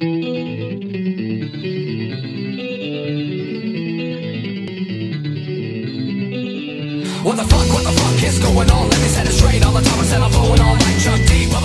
What the fuck, what the fuck is going on? Let me set it straight. All the time I said I'm flowing all night, Chuck deep.